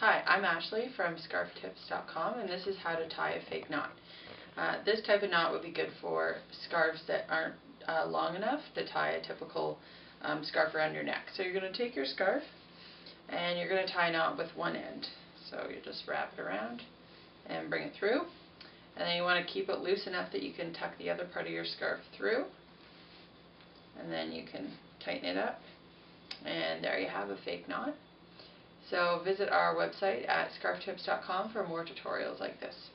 Hi, I'm Ashley from scarftips.com and this is how to tie a fake knot. Uh, this type of knot would be good for scarves that aren't uh, long enough to tie a typical um, scarf around your neck. So you're going to take your scarf and you're going to tie a knot with one end. So you just wrap it around and bring it through. And then you want to keep it loose enough that you can tuck the other part of your scarf through. And then you can tighten it up. And there you have a fake knot. So visit our website at scarftips.com for more tutorials like this.